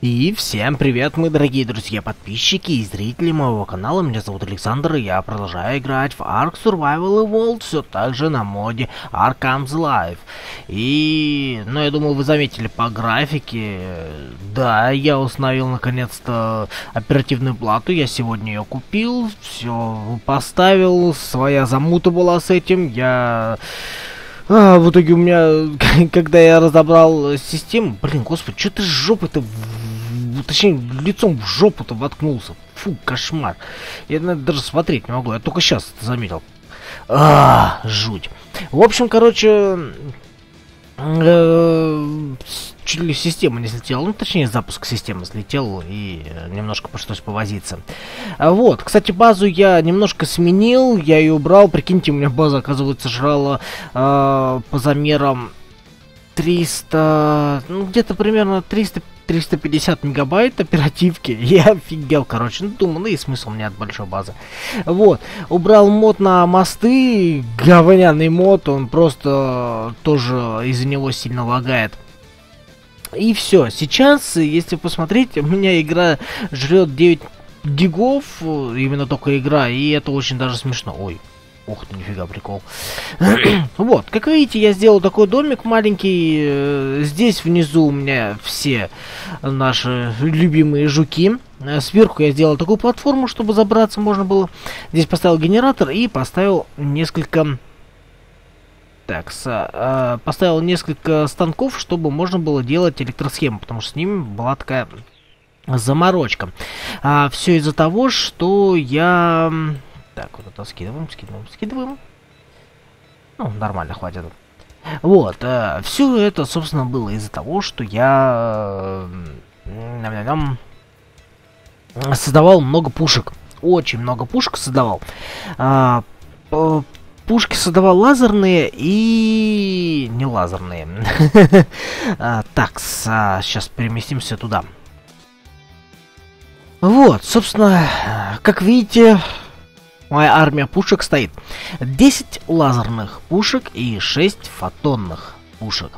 И всем привет, мои дорогие друзья, подписчики и зрители моего канала. Меня зовут Александр, и я продолжаю играть в Ark Survival Evolved, все так же на моде Arkham's Life. И, ну, я думаю, вы заметили по графике, да, я установил наконец-то оперативную плату, я сегодня ее купил, все поставил, своя замута была с этим, я... А, в итоге у меня, когда я разобрал систему, блин, господи, что ты с жопой-то точнее, лицом в жопу-то воткнулся. Фу, кошмар. Я наверное, даже смотреть не могу. Я только сейчас это заметил. А, жуть. В общем, короче, э, чуть ли система не слетела, ну, точнее, запуск системы слетел, и немножко пришлось повозиться. А вот, кстати, базу я немножко сменил, я ее убрал, прикиньте, у меня база, оказывается, жрала э, по замерам 300, ну, где-то примерно 300 350 мегабайт оперативки. Я офигел, короче. Ну, думаю, ну и смысл мне от большой базы. Вот. Убрал мод на мосты. Говняный мод. Он просто тоже из-за него сильно лагает. И все. Сейчас, если посмотреть, у меня игра жрет 9 гигов. Именно только игра. И это очень даже смешно. Ой, Ух ты, нифига, прикол. вот, как видите, я сделал такой домик маленький. Э, здесь внизу у меня все наши любимые жуки. Э, сверху я сделал такую платформу, чтобы забраться можно было. Здесь поставил генератор и поставил несколько... Так, с, э, поставил несколько станков, чтобы можно было делать электросхему, потому что с ними была такая заморочка. А, все из-за того, что я так, вот это скидываем, скидываем, скидываем. Ну, нормально, хватит. Вот, э, все это, собственно, было из-за того, что я э, создавал много пушек. Очень много пушек создавал. А, пушки создавал лазерные и не лазерные. а, так, а, сейчас переместимся туда. Вот, собственно, как видите, Моя армия пушек стоит 10 лазерных пушек и 6 фотонных пушек.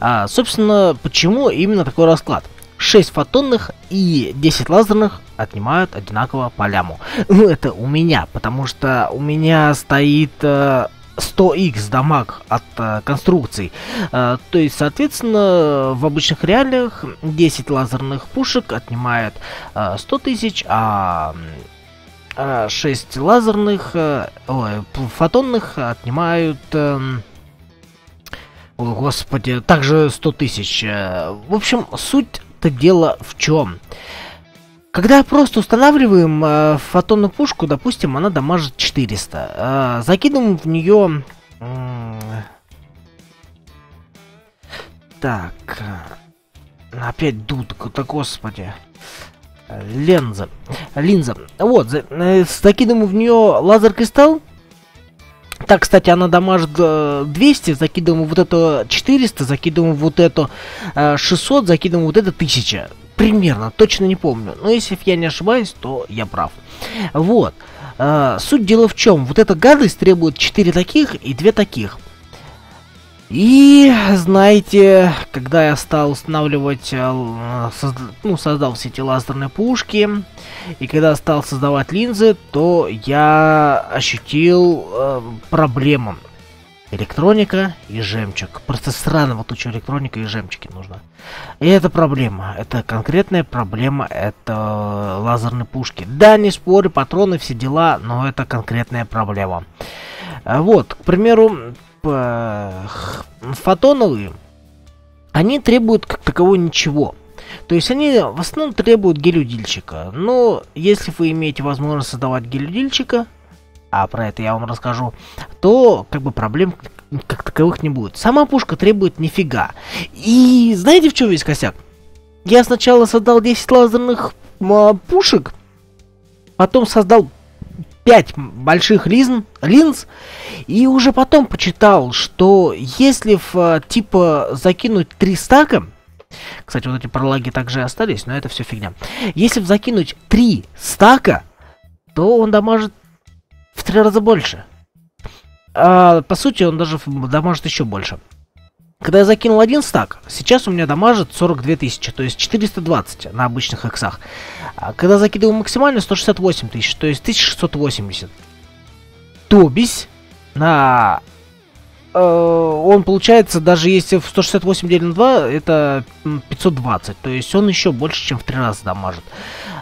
А, собственно, почему именно такой расклад? 6 фотонных и 10 лазерных отнимают одинаково по ляму. Ну, это у меня, потому что у меня стоит э, 100x дамаг от э, конструкций. Э, то есть, соответственно, в обычных реалиях 10 лазерных пушек отнимает э, 100 тысяч, а 6 а, лазерных, э, ой, фотонных отнимают... Эм, о, господи, также 100 тысяч. Э, в общем, суть-то дело в чем? Когда просто устанавливаем э, фотонную пушку, допустим, она дамажит 400. Э, закидываем в нее... Э, так... Опять дудка-то, господи ленза. Линза. Вот, э, закидываем в нее лазер-кристалл. Так, кстати, она дамажит 200, закидываем вот это 400, закидываем вот это 600, закидываем вот это 1000. Примерно, точно не помню. Но если я не ошибаюсь, то я прав. Вот. Э, суть дела в чем? Вот эта гадость требует 4 таких и 2 таких. И, знаете, когда я стал устанавливать, э, ну, создал все эти лазерные пушки, и когда стал создавать линзы, то я ощутил э, проблему. Электроника и жемчуг. Просто странно, вот учу электроника и жемчуги нужно. И это проблема. Это конкретная проблема. Это лазерные пушки. Да, не спорю, патроны, все дела, но это конкретная проблема. Вот, к примеру, фотоновые, они требуют как такового ничего. То есть они в основном требуют гелюдильщика. Но если вы имеете возможность создавать гелюдильщика, а про это я вам расскажу, то как бы проблем как таковых не будет. Сама пушка требует нифига. И знаете в чем весь косяк? Я сначала создал 10 лазерных а, пушек, потом создал 5 больших линз, линз, и уже потом почитал, что если в, э, типа закинуть 3 стака, кстати, вот эти пролаги также остались, но это все фигня. Если закинуть 3 стака, то он дамажит в 3 раза больше. А, по сути, он даже дамажит еще больше. Когда я закинул один стак, сейчас у меня дамажит 42 тысячи, то есть 420 на обычных иксах. А когда закидываю максимально 168 тысяч, то есть 1680. То бись на... Э, он получается, даже если в 168 делим на 2, это 520. То есть он еще больше, чем в 3 раза дамажит.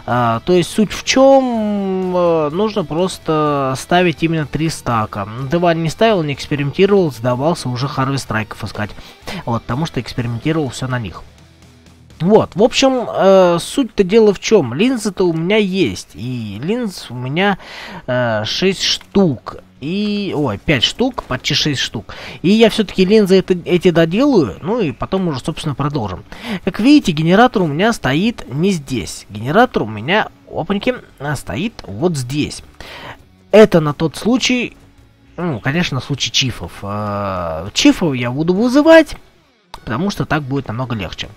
А, то есть суть в чем? Э, нужно просто ставить именно 3 стака. Дыван не ставил, не экспериментировал, сдавался уже Харви Страйков искать. Вот, потому что экспериментировал все на них. Вот, в общем, э, суть-то дело в чем. Линзы-то у меня есть. И линз у меня э, 6 штук. И, ой, 5 штук, почти 6 штук. И я все-таки линзы это, эти доделаю, ну и потом уже, собственно, продолжим. Как видите, генератор у меня стоит не здесь. Генератор у меня, опаньки, стоит вот здесь. Это на тот случай, ну, конечно, случай чифов. Э, чифов я буду вызывать, потому что так будет намного легче.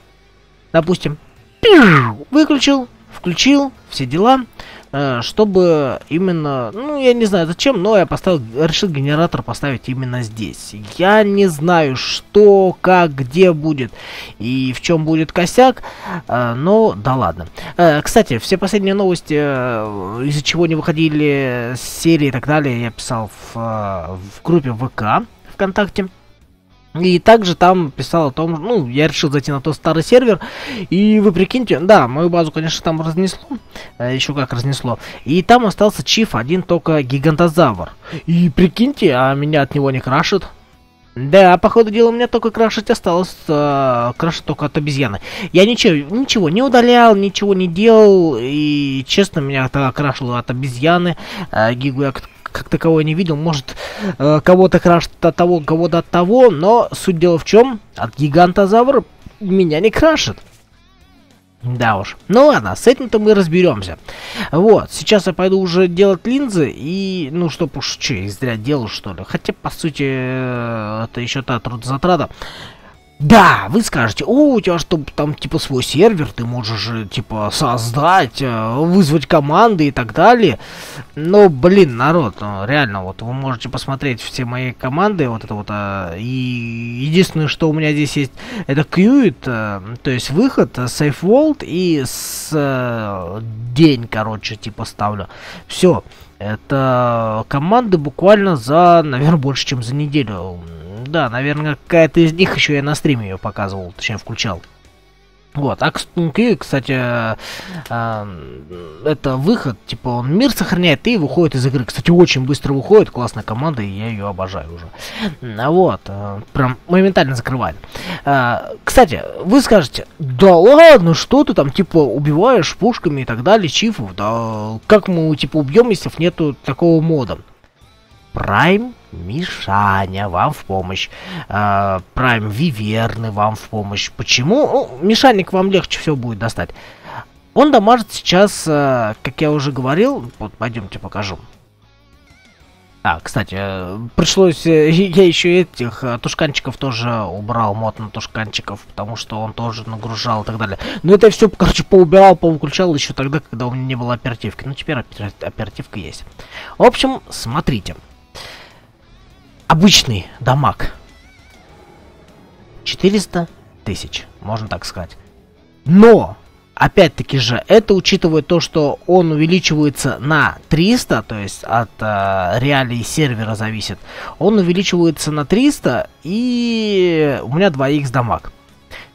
Допустим, выключил, включил, все дела. Э, чтобы именно, ну, я не знаю зачем, но я поставил, решил генератор поставить именно здесь. Я не знаю, что, как, где будет и в чем будет косяк, э, но да ладно. Э, кстати, все последние новости, из-за чего не выходили серии и так далее, я писал в, в группе ВК ВКонтакте. И также там писал о том, ну, я решил зайти на тот старый сервер, и вы прикиньте, да, мою базу, конечно, там разнесло, э, еще как разнесло, и там остался чиф один только гигантозавр. И прикиньте, а меня от него не крашит. Да, походу дела, у меня только крашить осталось, э, крашить только от обезьяны. Я ничего, ничего не удалял, ничего не делал, и честно, меня тогда крашило от обезьяны, э, гигу я как таковой не видел. Может, э, кого-то крашит от того, кого-то от того, но суть дела в чем, от гигантозавра меня не крашит. Да уж. Ну ладно, с этим-то мы разберемся. Вот, сейчас я пойду уже делать линзы, и, ну, чтоб уж что, их зря делаю, что ли. Хотя, по сути, э, это еще та трудозатрата. Да, вы скажете, о, у тебя что, там, типа, свой сервер, ты можешь, типа, создать, э, вызвать команды и так далее. Но, блин, народ, ну, реально, вот, вы можете посмотреть все мои команды, вот это вот, а, и единственное, что у меня здесь есть, это Qt, а, то есть выход, Safe Vault и с а, день, короче, типа, ставлю. Все, это команды буквально за, наверное, больше, чем за неделю да, наверное, какая-то из них еще я на стриме ее показывал, точнее, включал. Вот, а кстати, э, это выход, типа он мир сохраняет и выходит из игры. Кстати, очень быстро выходит, классная команда, и я ее обожаю уже. Вот, э, прям моментально закрывает. Э, кстати, вы скажете, да ладно, что ты там, типа, убиваешь пушками и так далее, чифов, да как мы, типа, убьем, если нету такого мода? Prime Мишаня вам в помощь. Э, Прайм Виверны вам в помощь. Почему? Ну, Мишаник вам легче всего будет достать. Он дамажит сейчас, э, как я уже говорил, вот пойдемте покажу. А, кстати, э, пришлось, я еще этих тушканчиков тоже убрал, мод на тушканчиков, потому что он тоже нагружал и так далее. Но это все, короче, поубирал, повыключал еще тогда, когда у меня не было оперативки. Ну, теперь оперативка есть. В общем, смотрите обычный дамаг. 400 тысяч, можно так сказать. Но, опять-таки же, это учитывая то, что он увеличивается на 300, то есть от э, реалий сервера зависит, он увеличивается на 300, и у меня 2х дамаг.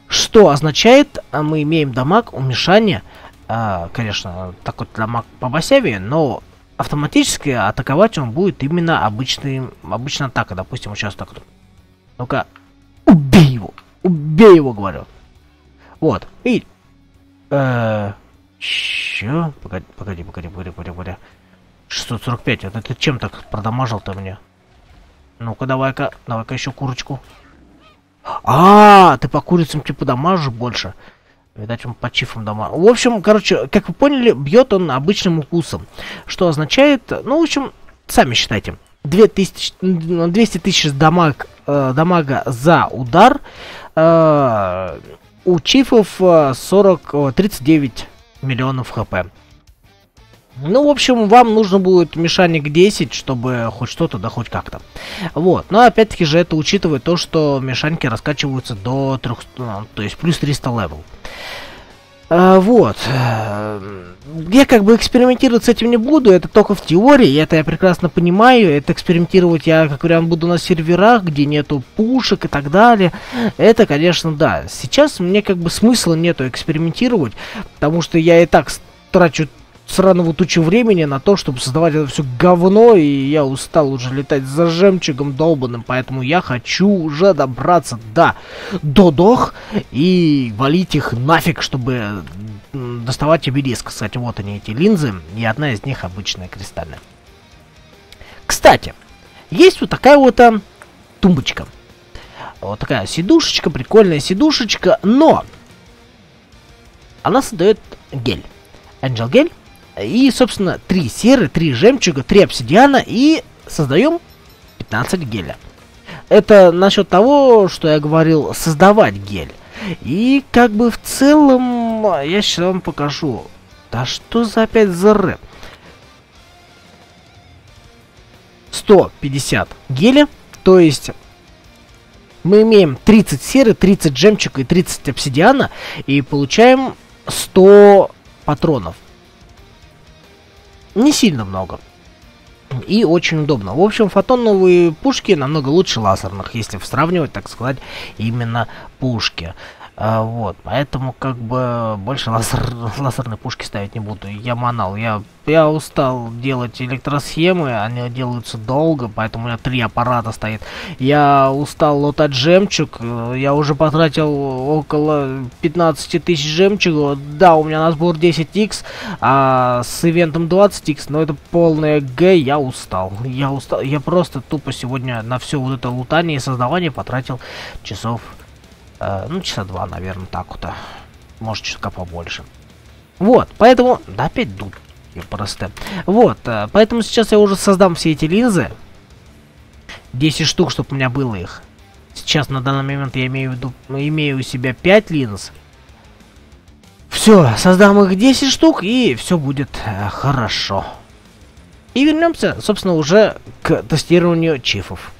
Что означает, а, мы имеем дамаг уменьшания, э, конечно, такой дамаг по басяве, но автоматически атаковать он будет именно обычный, обычная атака. Допустим, сейчас так. Ну-ка, убей его! Убей его, говорю. Вот. И... Э? Погоди, погоди, погоди, погоди, погоди, погоди. 645. Это ты чем так продамажил-то мне? Ну-ка, давай-ка, давай-ка еще курочку. А, ты по курицам типа дамажишь больше. Видать, он по чифам дома. В общем, короче, как вы поняли, бьет он обычным укусом. Что означает, ну, в общем, сами считайте. 2000, 200 тысяч damage, э, damage'а за удар. Э, у chief'ов 40, э, 39 миллионов HP. Ну, в общем, вам нужно будет мешаник 10, чтобы хоть что-то, да хоть как-то. Вот. Но опять-таки же это учитывает то, что мешаники раскачиваются до 300, ну, то есть плюс 300 level. А, вот. Я как бы экспериментировать с этим не буду, это только в теории, это я прекрасно понимаю. Это экспериментировать я, как вариант, буду на серверах, где нету пушек и так далее. Это, конечно, да. Сейчас мне как бы смысла нету экспериментировать, потому что я и так трачу сраного тучу времени на то, чтобы создавать это все говно, и я устал уже летать за жемчугом долбанным, поэтому я хочу уже добраться до Додох и валить их нафиг, чтобы доставать обелиск. Кстати, вот они, эти линзы, и одна из них обычная кристальная. Кстати, есть вот такая вот а, тумбочка. Вот такая сидушечка, прикольная сидушечка, но она создает гель. Angel гель и, собственно, три серы, три жемчуга, три обсидиана и создаем 15 геля. Это насчет того, что я говорил, создавать гель. И как бы в целом, я сейчас вам покажу. Да что за опять за рэп? 150 геля, то есть мы имеем 30 серы, 30 жемчуга и 30 обсидиана, и получаем 100 патронов не сильно много. И очень удобно. В общем, фотоновые пушки намного лучше лазерных, если сравнивать, так сказать, именно пушки. А, вот, поэтому как бы больше лазер, лазерные пушки ставить не буду. Я манал, я, я устал делать электросхемы, они делаются долго, поэтому у меня три аппарата стоит. Я устал лутать жемчуг, я уже потратил около 15 тысяч жемчуга. Да, у меня на сбор 10x, а с ивентом 20x, но это полное г, я устал. Я устал, я просто тупо сегодня на все вот это лутание и создавание потратил часов Э, ну, часа два, наверное, так вот. Может, чутка побольше. Вот, поэтому... Да, опять дут. Просто. Вот, э, поэтому сейчас я уже создам все эти линзы. 10 штук, чтобы у меня было их. Сейчас на данный момент я имею в виду, имею у себя 5 линз. Все, создам их 10 штук, и все будет э, хорошо. И вернемся, собственно, уже к тестированию чифов.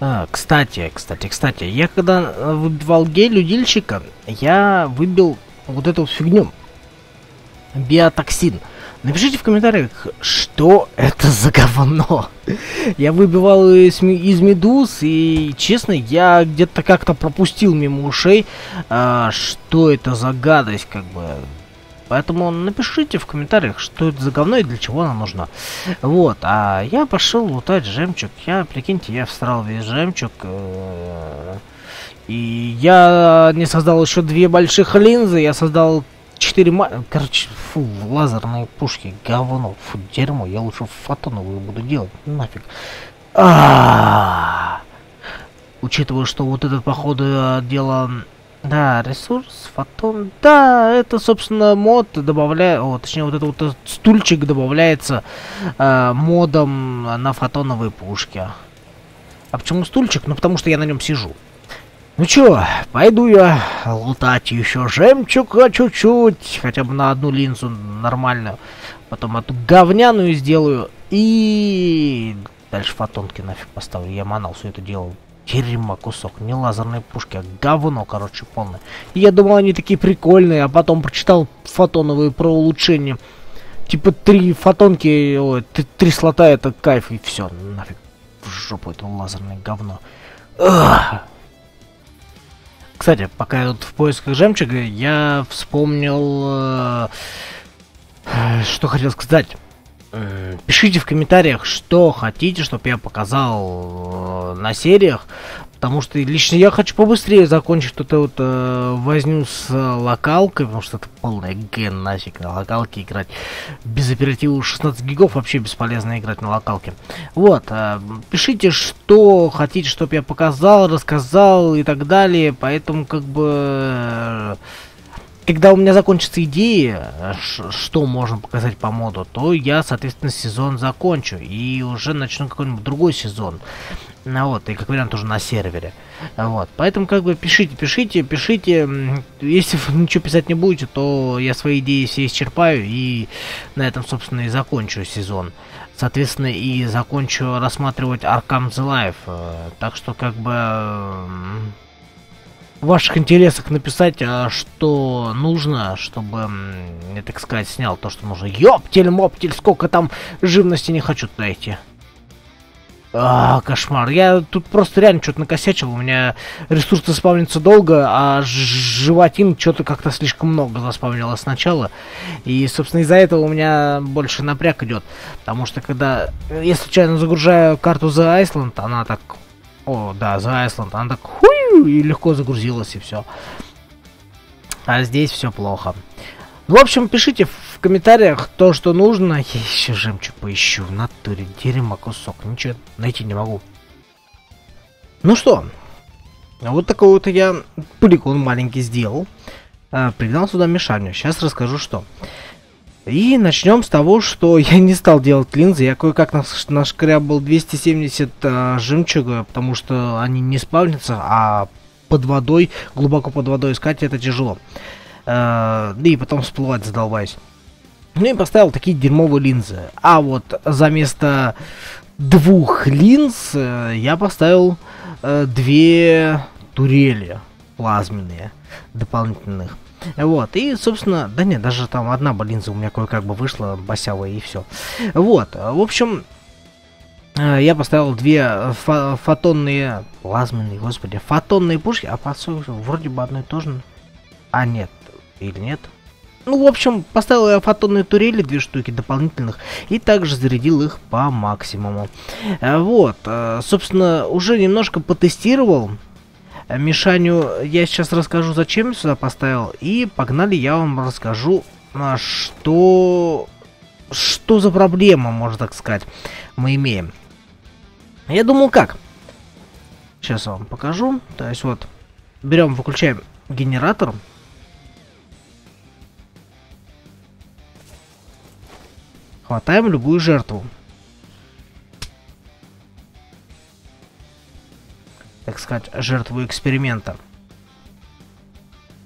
А, кстати, кстати, кстати, я когда э, выбивал гель удильщика, я выбил вот эту фигню. Биотоксин. Напишите в комментариях, что это за говно. я выбивал из, из медуз, и, честно, я где-то как-то пропустил мимо ушей, а, что это за гадость, как бы. Поэтому напишите в комментариях, что это за говно и для чего оно нужно. Вот, а я пошел лутать жемчуг. Я, прикиньте, я всрал весь жемчуг. Э, и я не создал еще две больших линзы, я создал четыре ма... Короче, фу, лазерные пушки, говно, фу, дерьмо, я лучше фотоновые буду делать, нафиг. А Учитывая, что вот этот, походу, дело да, ресурс, фотон. Да, это, собственно, мод добавляет, о, точнее, вот этот вот стульчик добавляется э, модом на фотоновые пушки. А почему стульчик? Ну, потому что я на нем сижу. Ну чё, пойду я лутать еще жемчуга чуть-чуть, хотя бы на одну линзу нормальную. Потом эту говняную сделаю и дальше фотонки нафиг поставлю. Я манал все это делал Дерьмо кусок, не лазерные пушки, а говно, короче, полное. И я думал, они такие прикольные, а потом прочитал фотоновые про улучшение. Типа три фотонки, ой, три слота это кайф, и все, нафиг в жопу это лазерное говно. Ugh. Кстати, пока я тут в поисках жемчуга, я вспомнил, э, что хотел сказать. Пишите в комментариях, что хотите, чтобы я показал э, на сериях. Потому что лично я хочу побыстрее закончить эту вот э, возню с локалкой, потому что это полная ген нафиг на локалке играть. Без оперативы 16 гигов вообще бесполезно играть на локалке. Вот, э, пишите, что хотите, чтобы я показал, рассказал и так далее. Поэтому как бы... Э, когда у меня закончится идея, что можно показать по моду, то я, соответственно, сезон закончу и уже начну какой-нибудь другой сезон. Ну вот, и как вариант уже на сервере. Вот, поэтому как бы пишите, пишите, пишите. Если вы ничего писать не будете, то я свои идеи все исчерпаю и на этом, собственно, и закончу сезон. Соответственно, и закончу рассматривать Arkham The Life. Э, так что, как бы, в ваших интересах написать, э, что нужно, чтобы, я так сказать, снял то, что нужно. Ёптель-моптель, сколько там живности не хочу найти. А, кошмар. Я тут просто реально что-то накосячил. У меня ресурсы спавнятся долго, а животин что-то как-то слишком много заспавнило сначала. И, собственно, из-за этого у меня больше напряг идет. Потому что когда я случайно загружаю карту The Iceland, она так... О, да, The Iceland, она так хую, и легко загрузилась, и все. А здесь все плохо. В общем, пишите в комментариях то, что нужно. Я еще жемчуг поищу. В натуре дерьмо кусок. Ничего найти не могу. Ну что, вот такой вот я полигон маленький сделал. А, пригнал сюда Мишаню. Сейчас расскажу, что. И начнем с того, что я не стал делать линзы. Я кое-как наш, нашкрябал 270 а, жемчуга, потому что они не спавнятся, а под водой, глубоко под водой искать это тяжело. Э, да и потом всплывать задолбаюсь. Ну и поставил такие дерьмовые линзы. А вот за место двух линз э, я поставил э, две турели плазменные дополнительных. Вот, и, собственно, да нет, даже там одна линза у меня кое-как бы вышла, басявая, и все. Вот, в общем, э, я поставил две фо фотонные, плазменные, господи, фотонные пушки, а по вроде бы одно и то же. А, нет, или нет? Ну, в общем, поставил я фотонные турели, две штуки дополнительных, и также зарядил их по максимуму. Э, вот, э, собственно, уже немножко потестировал. Э, Мишаню я сейчас расскажу, зачем я сюда поставил, и погнали, я вам расскажу, что... Что за проблема, можно так сказать, мы имеем. Я думал, как? Сейчас вам покажу. То есть вот, берем, выключаем генератор. Хватаем любую жертву. Так сказать, жертву эксперимента.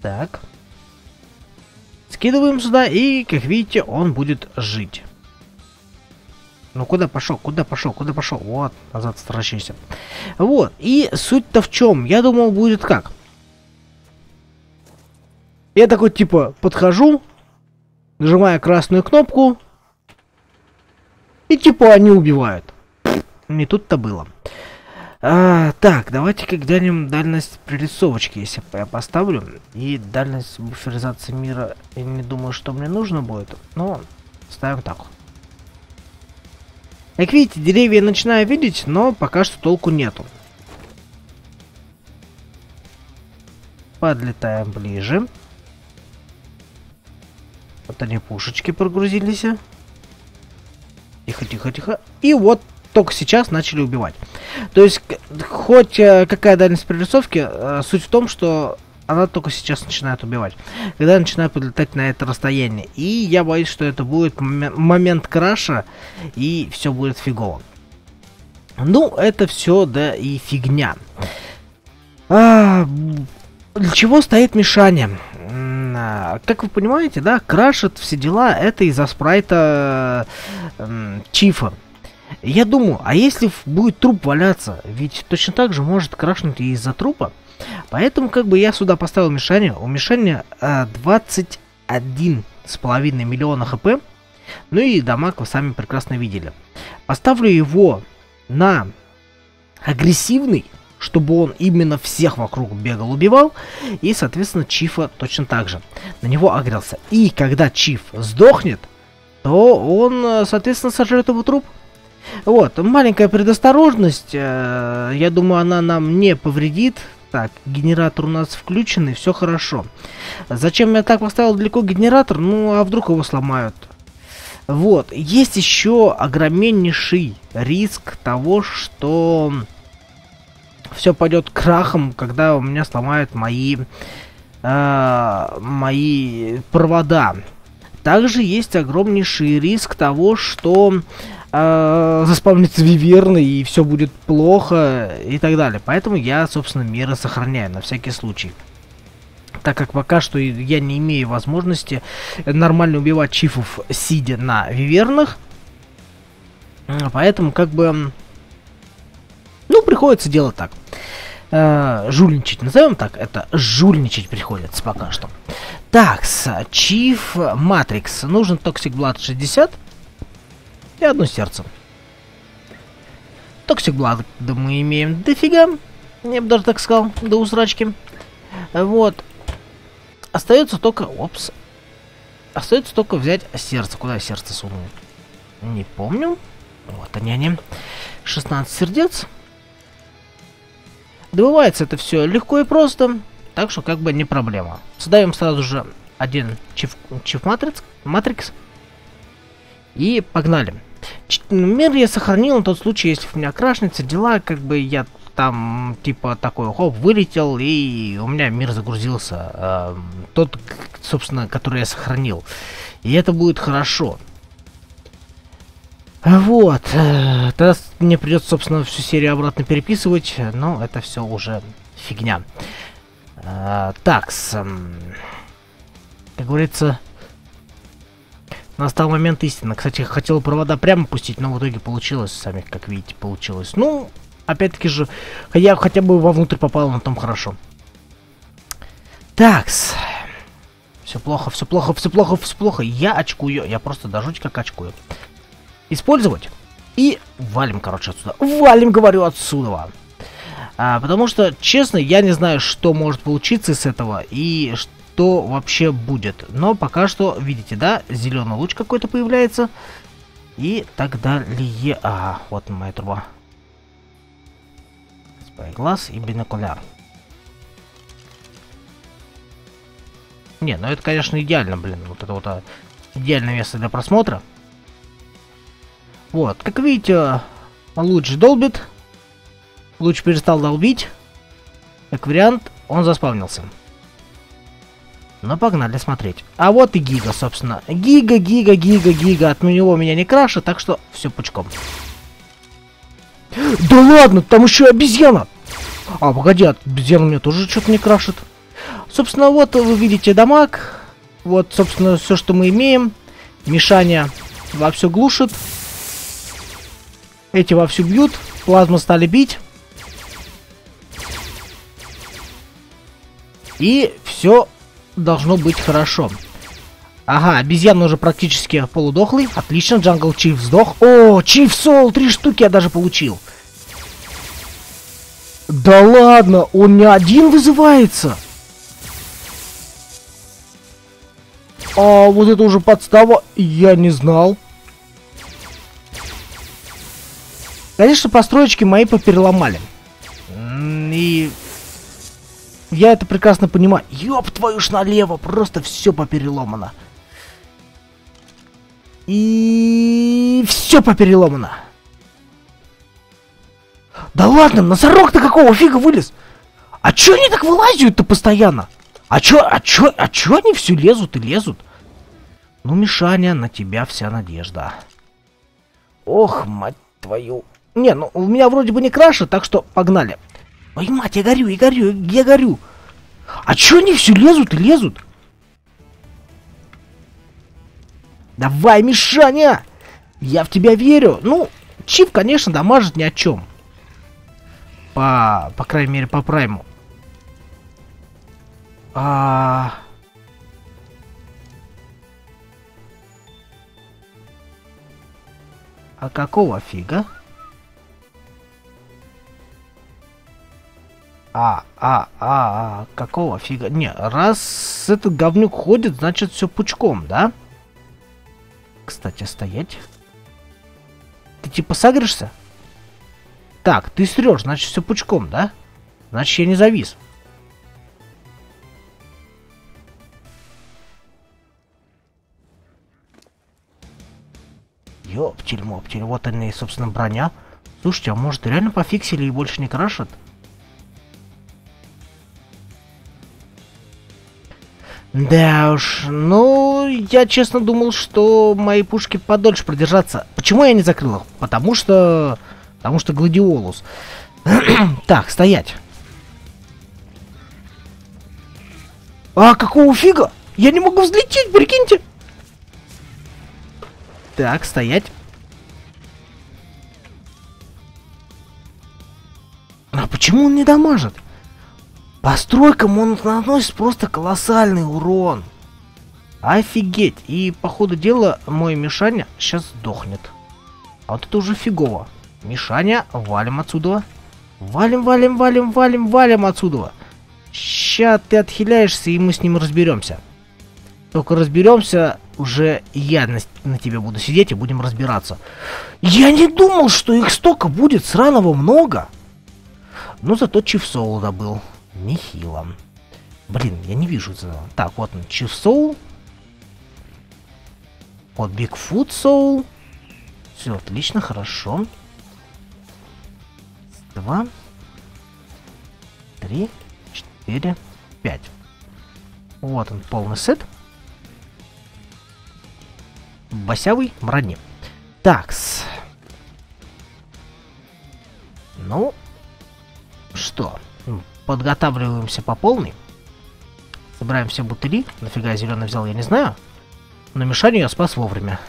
Так. Скидываем сюда, и, как видите, он будет жить. Ну куда пошел, куда пошел, куда пошел? Вот, назад возвращайся. Вот, и суть-то в чем? Я думал, будет как? Я такой, типа, подхожу, нажимаю красную кнопку, и типа они убивают. Не тут-то было. А, так, давайте-ка глянем дальность прорисовочки, если я поставлю. И дальность буферизации мира, я не думаю, что мне нужно будет. Но ставим так. Как видите, деревья я начинаю видеть, но пока что толку нету. Подлетаем ближе. Вот они пушечки прогрузились. Тихо, тихо, тихо. И вот только сейчас начали убивать. То есть, хоть э, какая дальность прорисовки, э, суть в том, что она только сейчас начинает убивать. Когда начинает подлетать на это расстояние. И я боюсь, что это будет момент краша, и все будет фигово. Ну, это все, да, и фигня. А, для чего стоит мешание? А, как вы понимаете, да, крашит все дела, это из-за спрайта э, Чифа. Я думаю, а если будет труп валяться, ведь точно так же может крашнуть и из-за трупа. Поэтому как бы я сюда поставил мишане. У мишани э, 21 с половиной миллиона хп. Ну и дамаг вы сами прекрасно видели. Поставлю его на агрессивный чтобы он именно всех вокруг бегал, убивал, и, соответственно, Чифа точно так же. На него огрелся. И когда Чиф сдохнет, то он, э, соответственно, сожрет его труп. Вот, маленькая предосторожность, э, я думаю, она нам не повредит. Так, генератор у нас включен, и все хорошо. Зачем я так поставил далеко генератор? Ну, а вдруг его сломают? Вот, есть еще огромнейший риск того, что все пойдет крахом, когда у меня сломают мои, э, мои провода. Также есть огромнейший риск того, что э, заспавнится виверны, и все будет плохо, и так далее. Поэтому я, собственно, меры сохраняю на всякий случай. Так как пока что я не имею возможности нормально убивать чифов, сидя на вивернах. Поэтому, как бы... Ну, приходится делать так. Э, жульничать, назовем так, это жульничать приходится пока что. Так, Чиф Матрикс. Нужен Toxic Blood 60 и одно сердце. Toxic Blood да мы имеем дофига. Я бы даже так сказал, до усрачки. Вот. Остается только... Опс. Остается только взять сердце. Куда я сердце сунул? Не помню. Вот они они. 16 сердец. Добывается это все легко и просто. Так что как бы не проблема. Создаем сразу же один чиф, чиф матрикс, матрикс. И погнали. Ч мир я сохранил на тот случай, если у меня крашнется дела, как бы я там типа такой хоп вылетел и у меня мир загрузился э, тот собственно который я сохранил. И это будет хорошо. Вот э, тогда мне придется собственно всю серию обратно переписывать но это все уже фигня. Э, так с, э, как говорится Настал момент истины. Кстати, хотел провода прямо пустить, но в итоге получилось, сами как видите, получилось. Ну, опять-таки же, я хотя бы вовнутрь попал, на том хорошо. Такс. Все плохо, все плохо, все плохо, все плохо. Я очкую, я просто до жуть как очкую. Использовать. И валим, короче, отсюда. Валим, говорю, отсюда. А, потому что, честно, я не знаю, что может получиться из этого и что вообще будет. Но пока что, видите, да, зеленый луч какой-то появляется. И так далее. А, вот моя труба. Спайглаз и бинокуляр. Не, ну это, конечно, идеально, блин. Вот это вот а, идеальное место для просмотра. Вот, как видите, луч долбит. Луч перестал долбить. Как вариант, он заспавнился. Ну, погнали смотреть. А вот и Гига, собственно. Гига, Гига, Гига, Гига. От него меня не крашит, так что все пучком. Да ладно, там еще обезьяна! А, погоди, обезьяна меня тоже что-то не крашит. Собственно, вот вы видите дамаг. Вот, собственно, все, что мы имеем. Мишаня вовсю глушит. Эти вовсю бьют. Плазму стали бить. И все должно быть хорошо. Ага, обезьяна уже практически полудохлый. Отлично, Джангл Чиф сдох. О, Чиф Сол, три штуки я даже получил. Да ладно, он не один вызывается. А вот это уже подстава, я не знал. Конечно, построечки мои попереломали. И я это прекрасно понимаю. Ёб твою ж налево, просто все попереломано. И все попереломано. Да ладно, носорог-то какого фига вылез? А чё они так вылазят-то постоянно? А чё, а чё, а чё они все лезут и лезут? Ну, Мишаня, на тебя вся надежда. Ох, мать твою. Не, ну у меня вроде бы не краша, так что погнали. Ой, мать, я горю, я горю, я горю. А чё они все лезут и лезут? Давай, Мишаня! Я в тебя верю. Ну, Чип, конечно, дамажит ни о чем. По, по крайней мере, по прайму. А... А какого фига? А, а, а, а, какого фига? Не, раз этот говнюк ходит, значит все пучком, да? Кстати, стоять. Ты типа сагришься? Так, ты срешь, значит все пучком, да? Значит я не завис. Ёптель-моптель, вот они, собственно, броня. Слушайте, а может реально пофиксили и больше не крашат? Да уж, ну, я честно думал, что мои пушки подольше продержатся. Почему я не закрыл их? Потому что... Потому что гладиолус. так, стоять. А какого фига? Я не могу взлететь, прикиньте. Так, стоять. А почему он не дамажит? Постройкам он наносит просто колоссальный урон. Офигеть. И по ходу дела мой Мишаня сейчас сдохнет. А вот это уже фигово. Мишаня, валим отсюда. Валим, валим, валим, валим, валим отсюда. Ща ты отхиляешься, и мы с ним разберемся. Только разберемся, уже я на, на тебе буду сидеть и будем разбираться. Я не думал, что их столько будет, сраного много. Но зато Чиф Соул добыл. Нехило. Блин, я не вижу этого. Так, вот он, Чиф Соул. Вот Бигфут Соул. Все, отлично, хорошо. Два. Три. Четыре. Пять. Вот он, полный сет. Босявый брони. Такс. Ну, что? Подготавливаемся по полной. Собираем все бутыли. Нафига я зеленый взял, я не знаю. Но Мишаню я спас вовремя.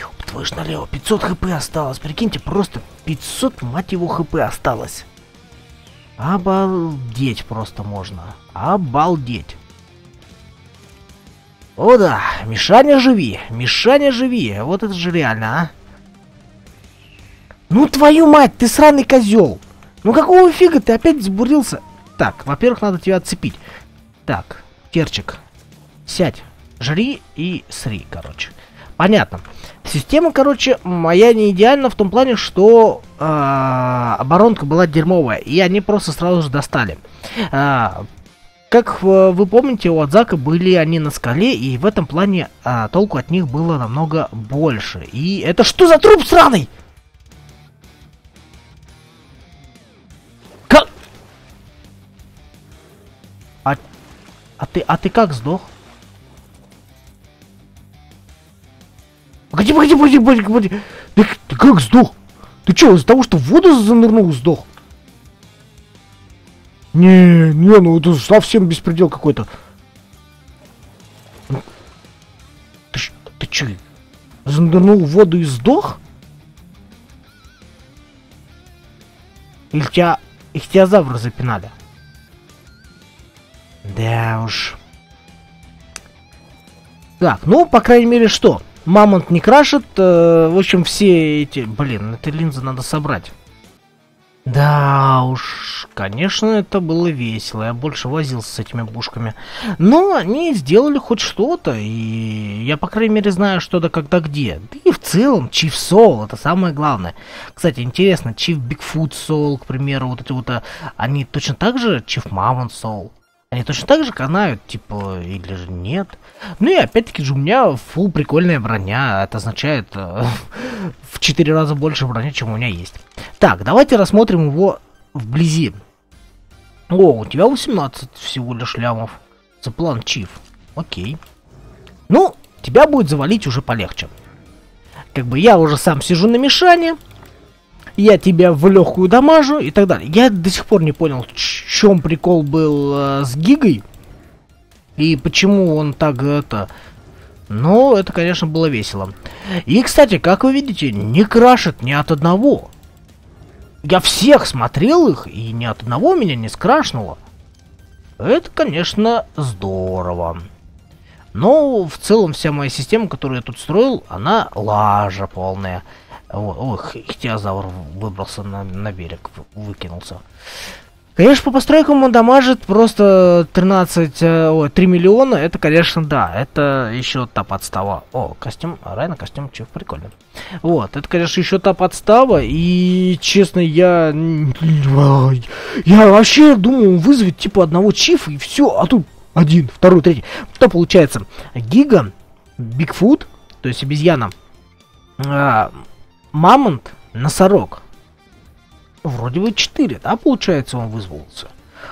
Ёб твою ж налево, 500 хп осталось. Прикиньте, просто 500, мать его, хп осталось. Обалдеть просто можно. Обалдеть. О да, Мишаня живи, Мишаня живи. Вот это же реально, а. Ну твою мать, ты сраный козел. Ну какого фига ты опять сбурился? Так, во-первых, надо тебя отцепить. Так, Терчик, сядь, жри и сри, короче. Понятно. Система, короче, моя не идеальна в том плане, что э, оборонка была дерьмовая, и они просто сразу же достали. Э, как вы помните, у Адзака были они на скале, и в этом плане а, толку от них было намного больше. И это что за труп сраный? А, а ты, а ты как сдох? Погоди, погоди, погоди, погоди, погоди. Ты, ты как сдох? Ты что, из-за того, что в воду занырнул, сдох? Не, не, ну это совсем беспредел какой-то. Ты, ты че, занырнул в воду и сдох? Или тебя ихтиозавры запинали? Да уж. Так, ну, по крайней мере, что? Мамонт не крашит. Э, в общем, все эти... Блин, эти линзы надо собрать. Да уж, конечно, это было весело. Я больше возился с этими бушками. Но они сделали хоть что-то, и я, по крайней мере, знаю, что да когда где. Да и в целом, Чиф Soul, это самое главное. Кстати, интересно, Чиф Бигфут Soul, к примеру, вот эти вот, а, они точно так же Чиф Мамонт Soul? Они точно так же канают, типа, или же нет? Ну и опять-таки же у меня фул прикольная броня. Это означает э, в 4 раза больше брони, чем у меня есть. Так, давайте рассмотрим его вблизи. О, у тебя 18 всего лишь лямов. За план Чиф. Окей. Ну, тебя будет завалить уже полегче. Как бы я уже сам сижу на Мишане. Я тебя в легкую дамажу и так далее. Я до сих пор не понял, чем прикол был э, с Гигой. И почему он так это... Но это, конечно, было весело. И, кстати, как вы видите, не крашит ни от одного. Я всех смотрел их, и ни от одного меня не скрашнуло. Это, конечно, здорово. Но в целом вся моя система, которую я тут строил, она лажа полная. Ох, ихтиозавр выбрался на, на берег, выкинулся. Конечно, по постройкам он дамажит просто 13, э, ой, 3 миллиона, это, конечно, да, это еще та подстава. О, костюм, Райна, костюм Чиф, прикольно. Вот, это, конечно, еще та подстава, и, честно, я... Я вообще думал вызовет, типа, одного Чифа, и все, а тут один, второй, третий. Что получается? Гига, Бигфут, то есть обезьяна, а, Мамонт, Носорог, Вроде бы 4, да, получается, он вызвался.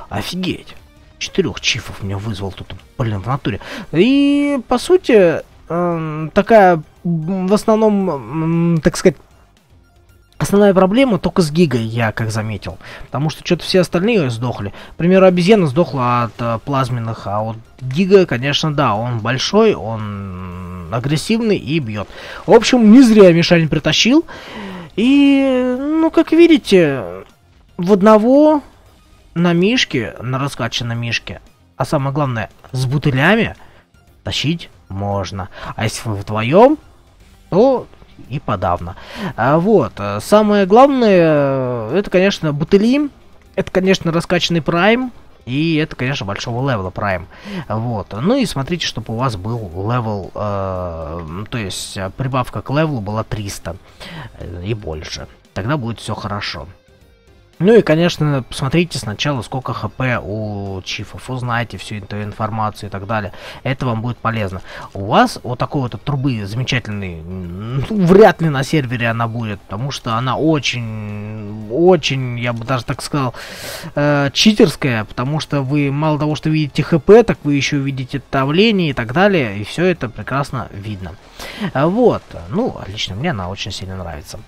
Офигеть. четырех чифов меня вызвал тут, блин, в натуре. И, по сути, э, такая, в основном, э, так сказать, Основная проблема только с Гигой, я как заметил. Потому что что-то все остальные сдохли. К примеру, обезьяна сдохла от э, плазменных, а вот Гига, конечно, да, он большой, он агрессивный и бьет. В общем, не зря Мишань притащил. И, ну, как видите, в одного на мишке, на раскачанной мишке, а самое главное, с бутылями тащить можно. А если вы вдвоем, то и подавно. А, вот, самое главное, это, конечно, бутыли, это, конечно, раскачанный прайм, и это, конечно, большого левела прайм. Вот. Ну и смотрите, чтобы у вас был level, э, то есть прибавка к level'у была 300 э, и больше. Тогда будет все хорошо. Ну и, конечно, посмотрите сначала, сколько HP у chief'ов, узнайте всю эту информацию и так далее. Это вам будет полезно. У вас вот такой вот трубы замечательный, ну, вряд ли на сервере она будет, потому что она очень, очень, я бы даже так сказал, э, читерская, потому что вы мало того, что видите хп, так вы еще видите давление и так далее, и все это прекрасно видно. Вот, ну, лично мне она очень сильно нравится.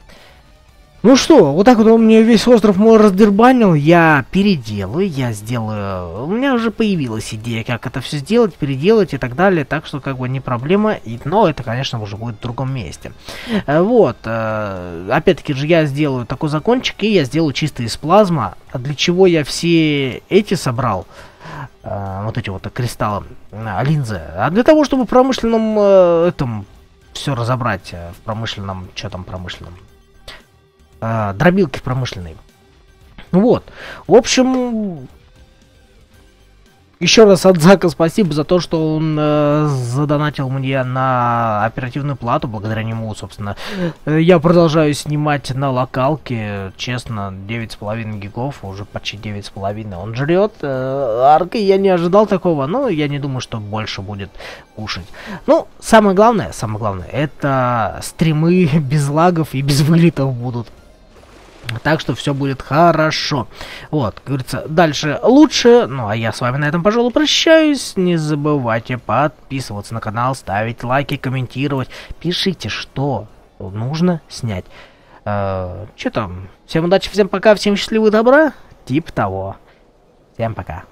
Ну что, вот так вот он мне весь остров мой раздербанил, я переделаю, я сделаю... У меня уже появилась идея, как это все сделать, переделать и так далее, так что как бы не проблема, и, но это, конечно, уже будет в другом месте. Э, вот, э, опять-таки же я сделаю такой закончик, и я сделаю чисто из плазма, для чего я все эти собрал, э, вот эти вот кристаллы, линзы, а для того, чтобы в промышленном этом все разобрать, в промышленном, что там промышленном, э, дробилки промышленной. Вот. В общем, еще раз от Зака спасибо за то, что он э, задонатил мне на оперативную плату. Благодаря нему, собственно, я продолжаю снимать на локалке. Честно, 9,5 гигов, уже почти 9,5 он жрет. Э, аркой я не ожидал такого, но я не думаю, что больше будет кушать. Ну, самое главное, самое главное, это стримы без лагов и без вылетов будут. Так что все будет хорошо. Вот, как говорится, дальше лучше. Ну, а я с вами на этом, пожалуй, прощаюсь. Не забывайте подписываться на канал, ставить лайки, комментировать. Пишите, что нужно снять. Э, что там? Всем удачи, всем пока, всем счастливого добра. Тип того. Всем пока.